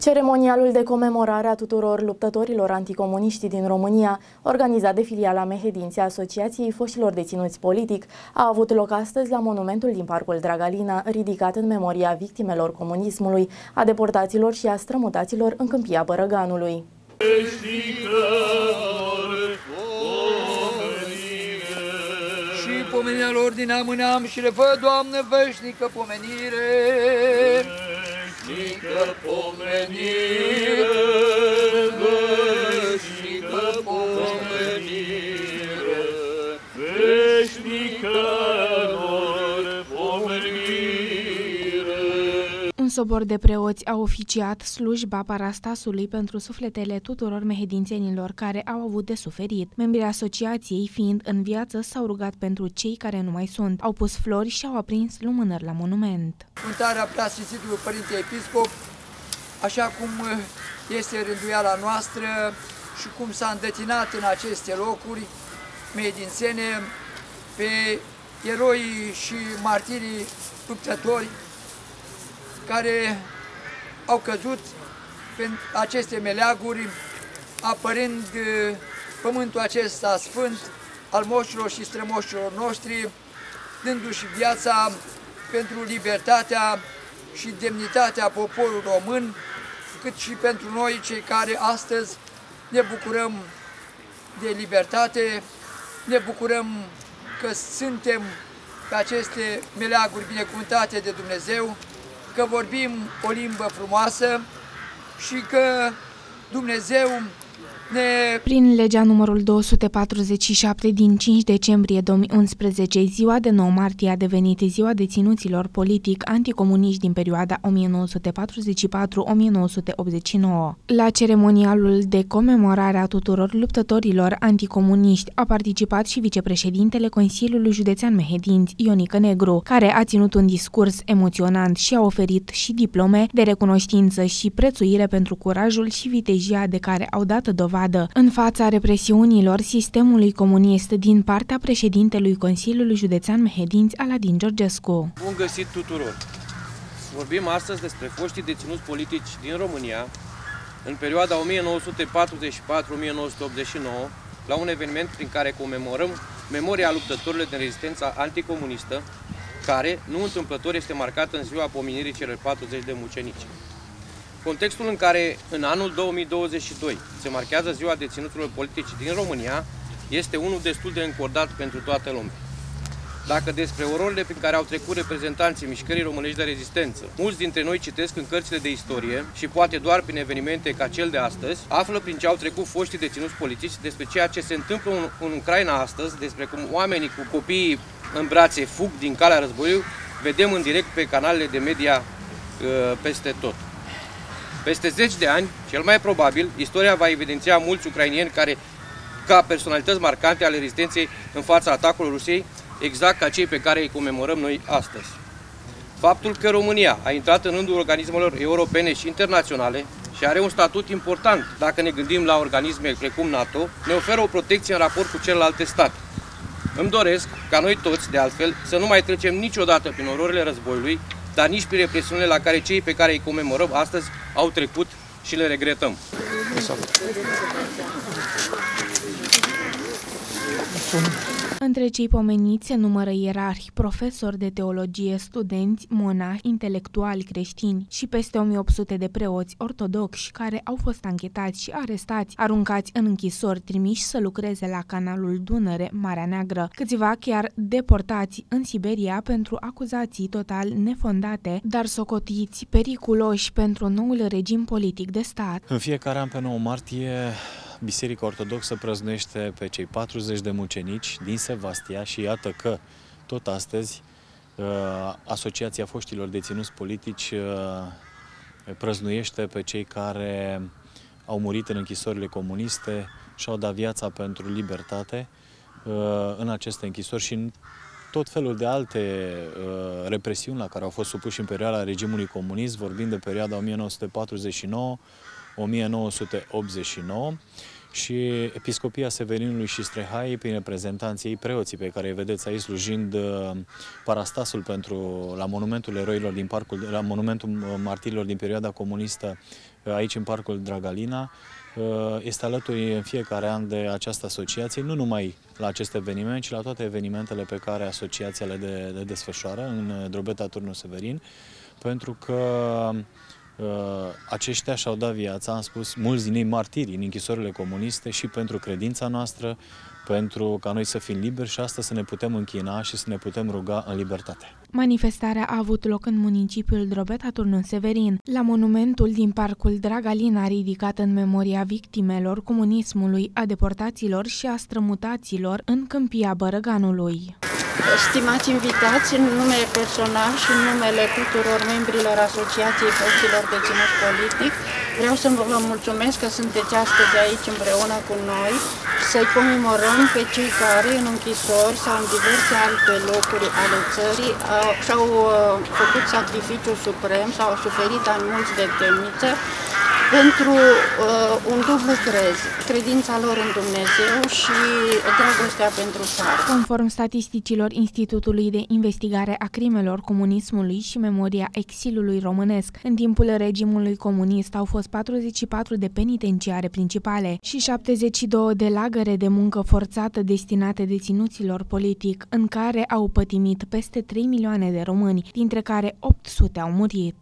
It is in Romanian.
Ceremonialul de comemorare a tuturor luptătorilor anticomuniști din România, organizat de filiala Mehedinții Asociației Foștilor Deținuți Politic, a avut loc astăzi la monumentul din Parcul Dragalina, ridicat în memoria victimelor comunismului, a deportaților și a strămutaților în câmpia Bărăganului. Și pomenirea lor din am și le fă, Doamne, veșnică pomenire veșnică pomenire, sobor de preoți a oficiat slujba parastasului pentru sufletele tuturor mehedințenilor care au avut de suferit. Membrii asociației, fiind în viață, s-au rugat pentru cei care nu mai sunt. Au pus flori și au aprins lumânări la monument. Cântarea preasfințitului Părinte Episcop, așa cum este rânduiala noastră și cum s-a îndătinat în aceste locuri medințene pe eroii și martirii luptători care au căzut pe aceste meleaguri, apărând uh, pământul acesta sfânt al moșilor și strămoșilor noștri, dându-și viața pentru libertatea și demnitatea poporului român, cât și pentru noi cei care astăzi ne bucurăm de libertate, ne bucurăm că suntem pe aceste meleaguri binecuvântate de Dumnezeu, că vorbim o limbă frumoasă și că Dumnezeu ne... Prin legea numărul 247 din 5 decembrie 2011, ziua de 9 martie a devenit ziua deținuților politic anticomuniști din perioada 1944-1989. La ceremonialul de comemorare a tuturor luptătorilor anticomuniști a participat și vicepreședintele Consiliului Județean Mehedinți, Ionică Negru, care a ținut un discurs emoționant și a oferit și diplome de recunoștință și prețuire pentru curajul și vitejia de care au dat dovadă dovadă în fața represiunilor sistemului comunist din partea președintelui Consiliului Județean Mehedinți, Aladin Georgescu. Bun găsit tuturor! Vorbim astăzi despre foștii deținuți politici din România în perioada 1944-1989 la un eveniment prin care comemorăm memoria luptătorilor de rezistență anticomunistă care, nu întâmplător, este marcată în ziua pomenirii celor 40 de mucenici. Contextul în care în anul 2022 se marchează ziua deținuților politici din România este unul destul de încordat pentru toată lumea. Dacă despre ororile prin care au trecut reprezentanții mișcării românești de rezistență, mulți dintre noi citesc în cărțile de istorie și poate doar prin evenimente ca cel de astăzi, află prin ce au trecut foștii deținuți politici despre ceea ce se întâmplă în, în Ucraina astăzi, despre cum oamenii cu copiii în brațe fug din calea războiului, vedem în direct pe canalele de media uh, peste tot. Peste zeci de ani, cel mai probabil, istoria va evidenția mulți ucrainieni care, ca personalități marcante ale rezistenței în fața atacului Rusiei, exact ca cei pe care îi comemorăm noi astăzi. Faptul că România a intrat în rândul organismelor europene și internaționale și are un statut important dacă ne gândim la organisme precum NATO, ne oferă o protecție în raport cu celelalte state. Îmi doresc, ca noi toți, de altfel, să nu mai trecem niciodată prin ororile războiului dar nici prin represiunile la care cei pe care îi comemorăm astăzi au trecut și le regretăm. Între cei pomeniți se numără ierarhi, profesori de teologie, studenți, monahi, intelectuali creștini și peste 1800 de preoți ortodoxi care au fost anchetați și arestați, aruncați în închisori, trimiși să lucreze la canalul Dunăre, Marea Neagră, câțiva chiar deportați în Siberia pentru acuzații total nefondate, dar socotiți periculoși pentru noul regim politic de stat. În fiecare an pe 9 martie Biserica Ortodoxă prăznuiește pe cei 40 de mucenici din Sevastia și iată că tot astăzi uh, Asociația Foștilor Deținuți Politici uh, prăznuiește pe cei care au murit în închisorile comuniste și au dat viața pentru libertate uh, în aceste închisori și în tot felul de alte represiuni la care au fost supuși în perioada regimului comunist, vorbind de perioada 1949 1989 și Episcopia Severinului și Strehai, prin reprezentanții ei preoții pe care îi vedeți aici slujind uh, parastasul pentru, la monumentul eroilor din parcul, la monumentul martirilor din perioada comunistă uh, aici în parcul Dragalina, este alături în fiecare an de această asociație, nu numai la acest eveniment, ci la toate evenimentele pe care asociația le, de, le desfășoară în Drobeta Turnul Severin, pentru că Uh, aceștia și-au dat viața, am spus, mulți din ei martiri în închisorile comuniste și pentru credința noastră, pentru ca noi să fim liberi și asta să ne putem închina și să ne putem ruga în libertate. Manifestarea a avut loc în municipiul Drobeta Turnul Severin, la monumentul din parcul Dragalina ridicat în memoria victimelor comunismului, a deportaților și a strămutaților în câmpia Bărăganului. Stimați invitați, în numele personal și în numele tuturor membrilor Asociației Foștilor Deținuți Politic, vreau să vă mulțumesc că sunteți astăzi aici împreună cu noi să-i comemorăm pe cei care în închisori sau în diverse alte locuri ale țării și-au uh, făcut sacrificiu suprem sau au suferit mulți de temniță pentru uh, un dublu crez, credința lor în Dumnezeu și dragostea pentru țară. Conform statisticilor Institutului de Investigare a Crimelor Comunismului și Memoria Exilului Românesc, în timpul regimului comunist au fost 44 de penitenciare principale și 72 de lagăre de muncă forțată destinate deținuților politic, în care au pătimit peste 3 milioane de români, dintre care 800 au murit.